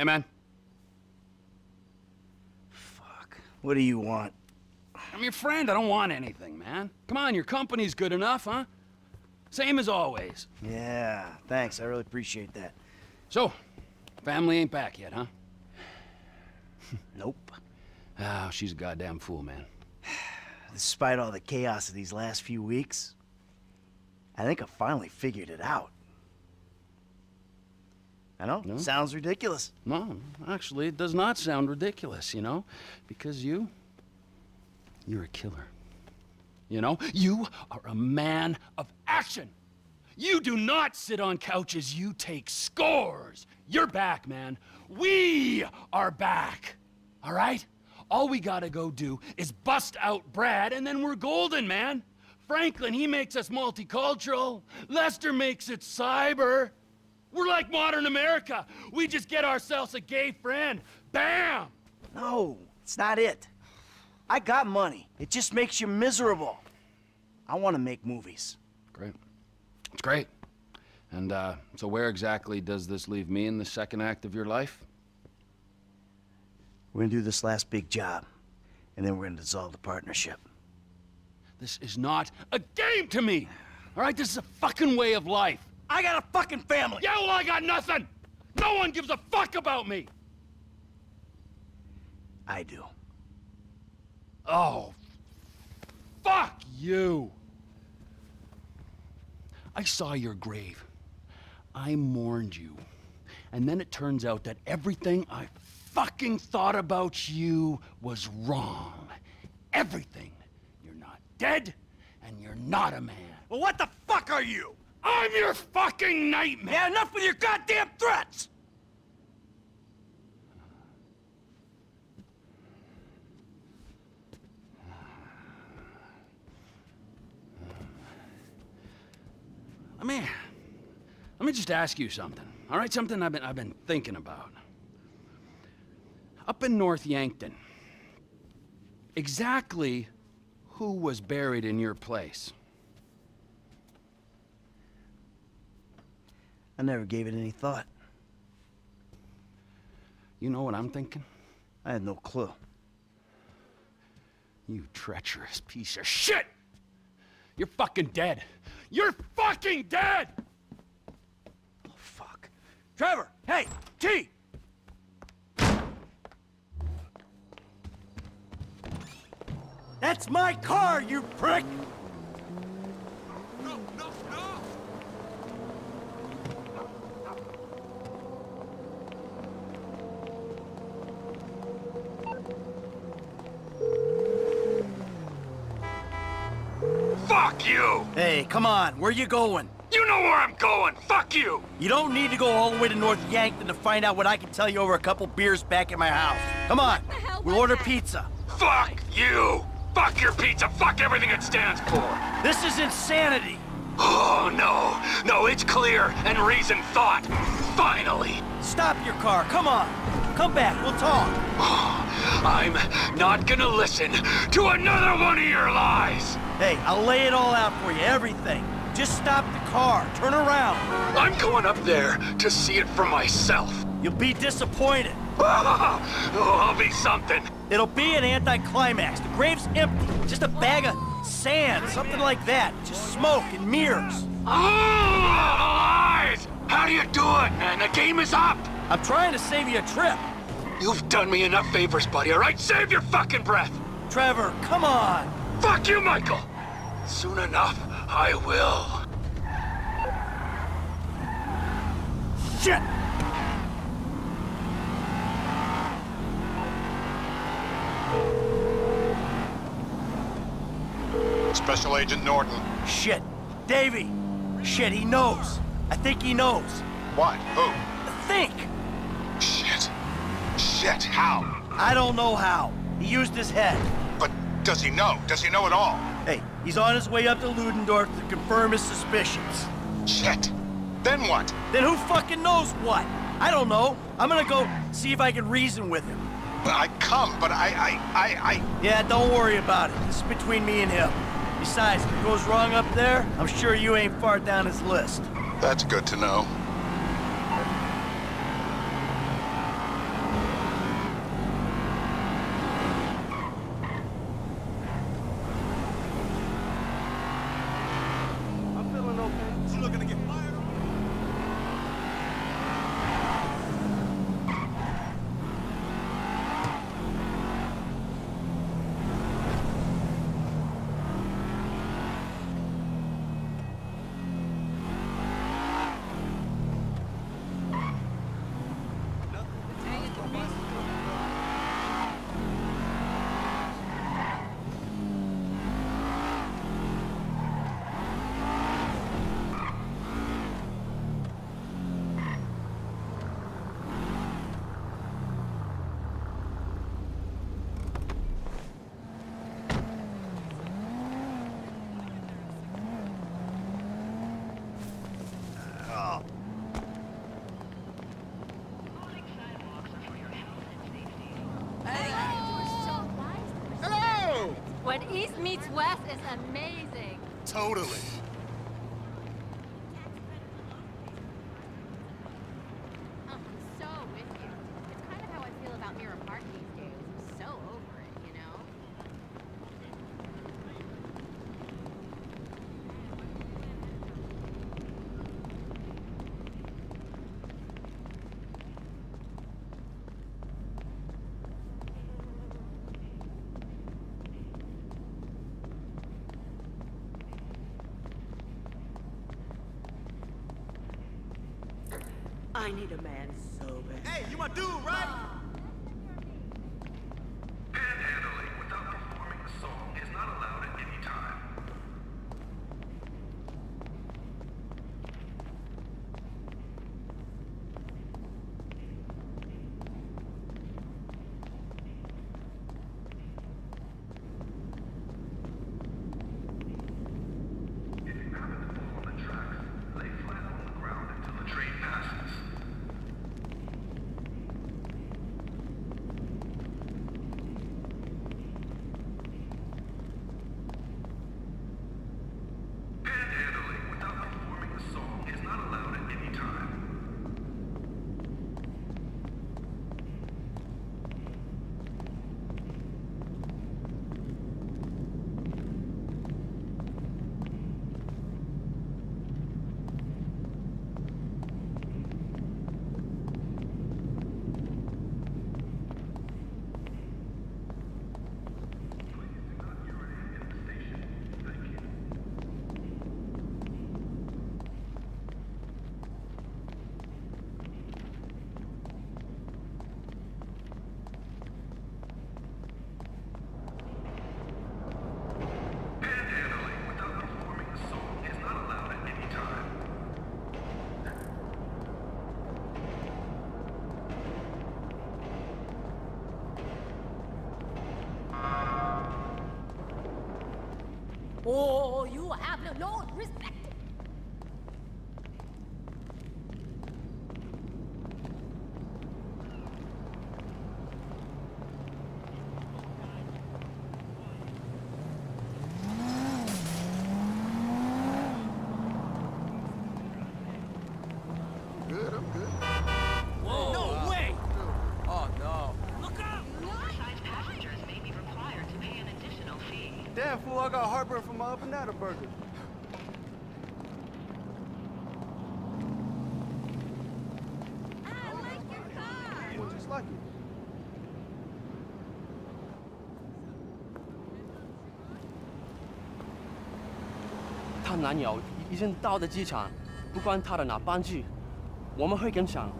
Hey, man. Fuck. What do you want? I'm your friend. I don't want anything, man. Come on, your company's good enough, huh? Same as always. Yeah, thanks. I really appreciate that. So, family ain't back yet, huh? Nope. Ah, she's a goddamn fool, man. Despite all the chaos of these last few weeks, I think I finally figured it out. I know, No? sounds ridiculous. No, actually, it does not sound ridiculous, you know? Because you... You're a killer. You know? You are a man of action! You do not sit on couches, you take scores! You're back, man. We are back! All right? All we gotta go do is bust out Brad, and then we're golden, man! Franklin, he makes us multicultural. Lester makes it cyber. We're like modern America. We just get ourselves a gay friend. Bam! No, it's not it. I got money. It just makes you miserable. I want to make movies. Great. It's great. And, uh, so where exactly does this leave me in the second act of your life? We're gonna do this last big job, and then we're gonna dissolve the partnership. This is not a game to me! All right, this is a fucking way of life. I got a fucking family! Yeah, well, I got nothing! No one gives a fuck about me! I do. Oh, fuck you! I saw your grave. I mourned you. And then it turns out that everything I fucking thought about you was wrong. Everything. You're not dead, and you're not a man. Well, what the fuck are you? I'm your fucking nightmare! Yeah, enough with your goddamn threats! Let me, let me just ask you something. All right, something I've been, I've been thinking about. Up in North Yankton, exactly who was buried in your place? I never gave it any thought. You know what I'm thinking? I had no clue. You treacherous piece of shit! You're fucking dead. You're fucking dead! Oh, fuck. Trevor! Hey! T! That's my car, you prick! Hey, come on, where you going? You know where I'm going! Fuck you! You don't need to go all the way to North Yankton to find out what I can tell you over a couple beers back at my house. Come on, we'll order that? pizza. Fuck you! Fuck your pizza! Fuck everything it stands for! This is insanity! Oh, no! No, it's clear and reason thought! Finally! Stop your car, come on! Come back, we'll talk! I'm not gonna listen to another one of your lies! Hey, I'll lay it all out for you, everything. Just stop the car, turn around. I'm going up there to see it for myself. You'll be disappointed. Oh, I'll be something. It'll be an anticlimax. The grave's empty. Just a bag of sand, something like that. Just smoke and mirrors. Oh, lies! How do you do it, man? The game is up! I'm trying to save you a trip. You've done me enough favors, buddy, alright? Save your fucking breath! Trevor, come on. Fuck you, Michael! Soon enough, I will. Shit! Special Agent Norton. Shit. Davy. Shit, he knows. I think he knows. What? Who? Think. Shit. Shit, how? I don't know how. He used his head. But does he know? Does he know at all? Hey, he's on his way up to Ludendorff to confirm his suspicions. Shit. Then what? Then who fucking knows what? I don't know. I'm gonna go see if I can reason with him. But I come, but I, I, I, I... Yeah, don't worry about it. This is between me and him. Besides, if it goes wrong up there, I'm sure you ain't far down his list. That's good to know. Meets West is amazing. Totally. Oh, I'm so with you. It's kind of how I feel about Mirror Park these days. I'm so over it, you know? I need a man so bad. Hey, you my dude, right? Panhandling without performing a song is not allowed at any time. If you happen to fall on the tracks, lay flat on the ground until the train passes. Panhandling without performing a song is not allowed at any time. Please do not urinate in the station. Thank you. Panhandling without performing a song is not allowed at any time. Oh, you have no, no respect. Good, I'm good. No way! Oh, Oversized passengers may be required to pay an additional fee. Damn fool, I got heartburn from my banana burger. 他男友已经到了机场，不管他的哪半句，我们会跟上。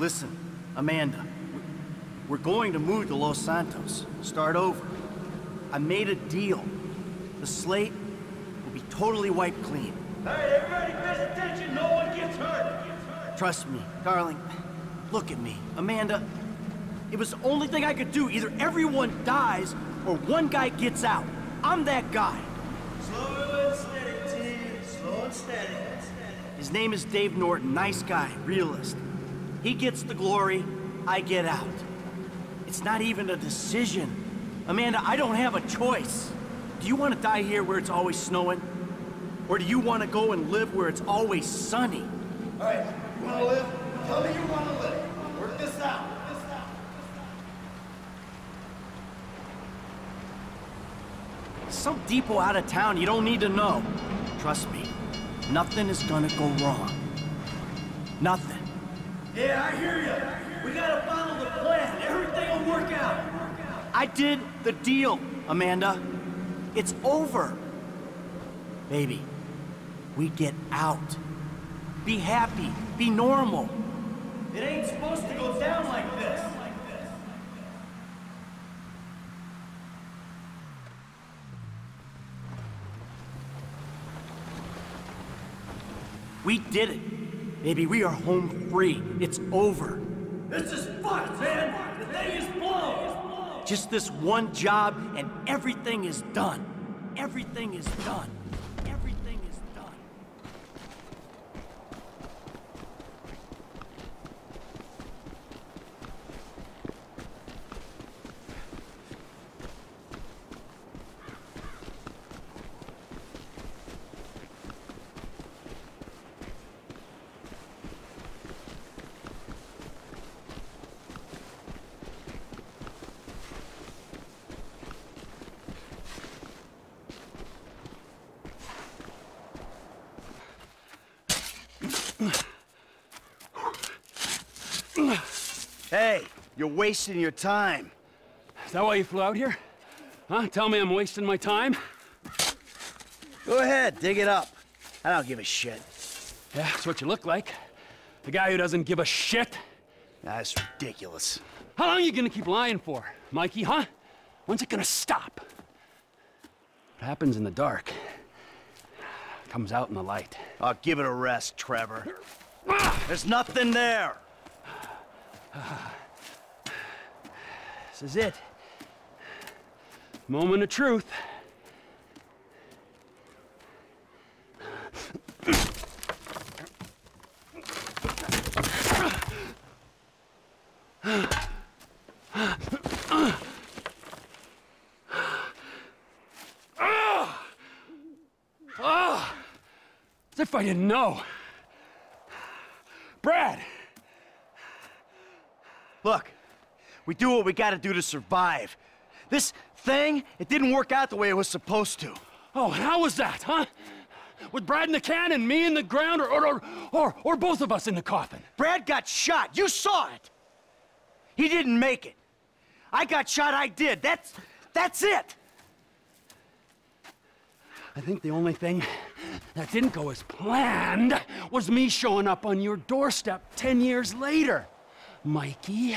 Listen, Amanda, we're going to move to Los Santos. Start over. I made a deal. The slate will be totally wiped clean. Hey, everybody pays attention. No one gets hurt. Trust me, darling. Look at me. Amanda, it was the only thing I could do. Either everyone dies or one guy gets out. I'm that guy. Slow and steady, team. Slow and steady. His name is Dave Norton. Nice guy, realist. He gets the glory, I get out. It's not even a decision. Amanda, I don't have a choice. Do you want to die here where it's always snowing? Or do you want to go and live where it's always sunny? All right, you want to live? Tell me you want to live. Work this out. This out. Some depot out of town you don't need to know. Trust me, nothing is gonna go wrong. Nothing. Yeah, I hear you. We gotta follow the plan. Everything will work out. I did the deal, Amanda. It's over. Baby, we get out. Be happy. Be normal. It ain't supposed to go down like this. We did it. Baby, we are home free. It's over. This is fucked, man! The thing is blown! Just this one job and everything is done. Everything is done. Everything is done. Hey, you're wasting your time. Is that why you flew out here? Huh? Tell me I'm wasting my time? Go ahead, dig it up. I don't give a shit. Yeah, that's what you look like. The guy who doesn't give a shit. That's ridiculous. How long are you gonna keep lying for, Mikey, huh? When's it gonna stop? What happens in the dark comes out in the light. I'll give it a rest, Trevor. There's nothing there. This is it. Moment of truth. As if I didn't know. Brad! Look, we do what we gotta do to survive. This thing, it didn't work out the way it was supposed to. Oh, how was that, huh? With Brad in the can and me in the ground, or, or, or, or, or both of us in the coffin? Brad got shot. You saw it. He didn't make it. I got shot. I did. That's that's it. I think the only thing that didn't go as planned was me showing up on your doorstep 10 years later. Mikey,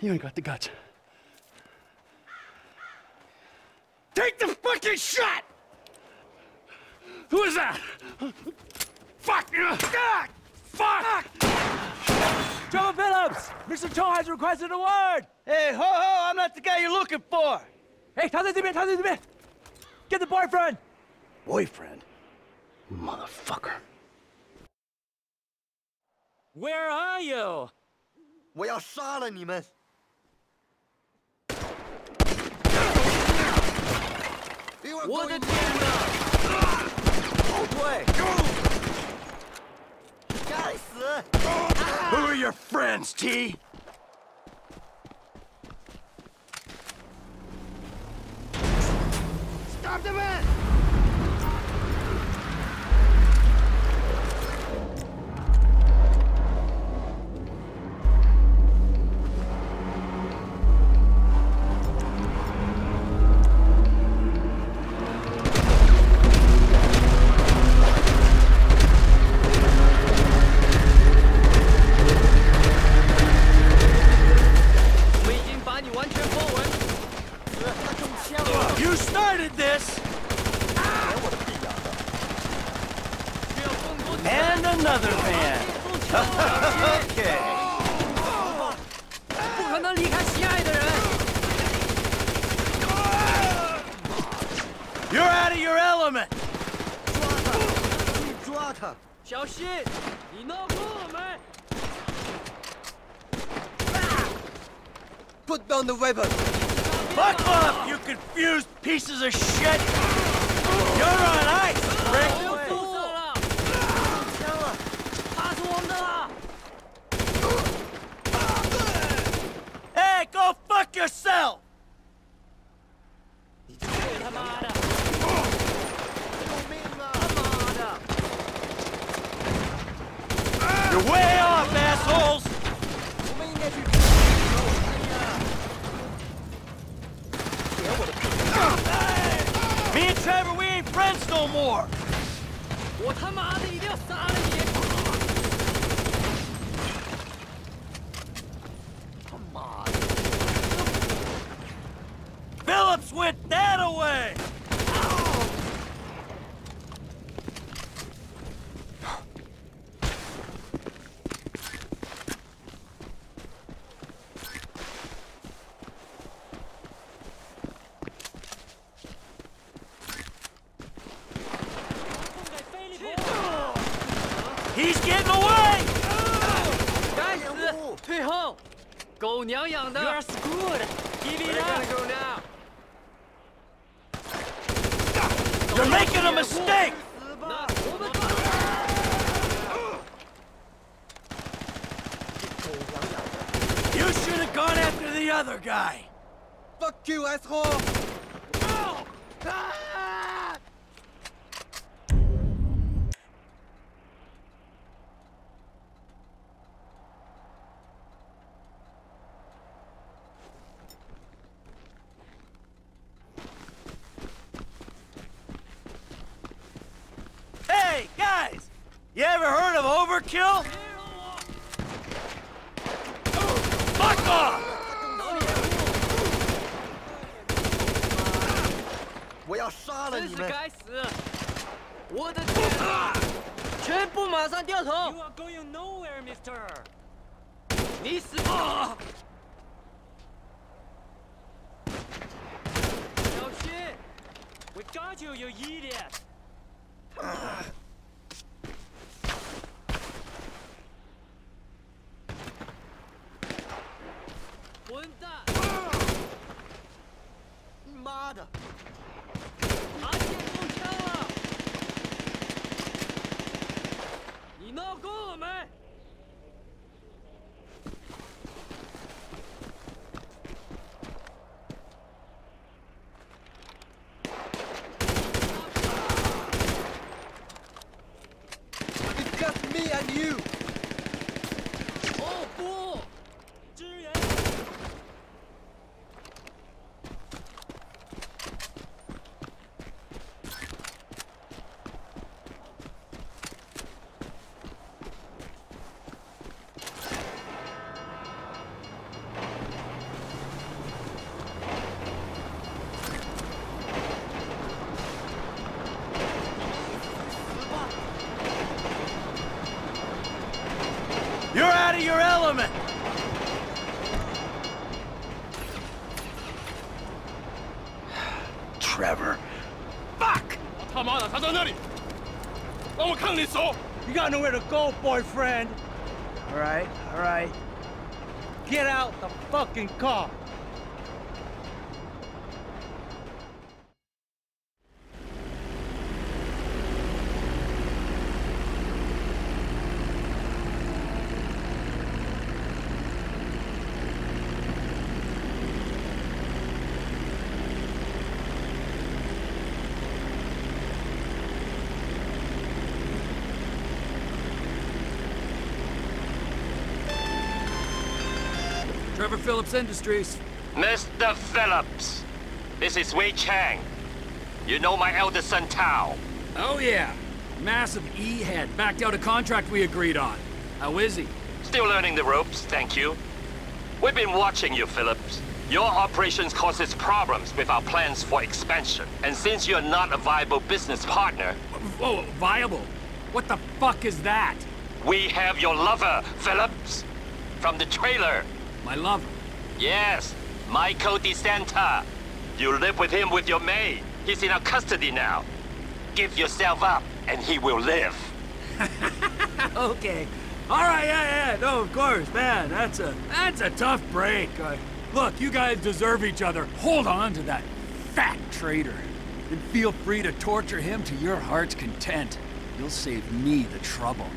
You ain't got the guts. Take the fucking shot! Who is that? Fuck! God! Fuck! Trevor Phillips! Mr. Chong has requested a word! Hey, ho ho, I'm not the guy you're looking for. Hey, 他在这边，他在这边 Get the boyfriend! Boyfriend? Motherfucker. Where are you? 我要杀了你们！ Who are your friends, T? Stop the man! He's getting away! 该死！退后！狗娘养的 You're screwed! Give it We're up! gonna go now. You're making a mistake! 那我们走。狗娘养的 You should have gone after the other guy! Fuck you, asshole! of overkill? Fuck off! 我要杀了真是你们！该死！我的天啊！全部马上掉头！ You are going nowhere, mister! 你死吧！小心！ We got you, you idiot! You're out of your element! Trevor. Fuck! You got nowhere to go, boyfriend! Alright, alright. Get out the fucking car! Trevor Philips Industries. Mr. Philips, this is Wei Cheng. You know my eldest son Tao. Oh yeah. Massive E-head. Backed out a contract we agreed on. How is he? Still learning the ropes, thank you. We've been watching you, Philips. Your operations causes problems with our plans for expansion. And since you're not a viable business partner, Oh, oh viable? What the fuck is that? we have your lover, Philips. From the trailer. My lover. Yes, Michael De Santa. You live with him with your maid. He's in our custody now. Give yourself up, and he will live. okay. All right, yeah, yeah. No, of course, man. That's a that's a tough break. Uh, look, you guys deserve each other. Hold on to that fat traitor, and feel free to torture him to your heart's content. You'll save me the trouble.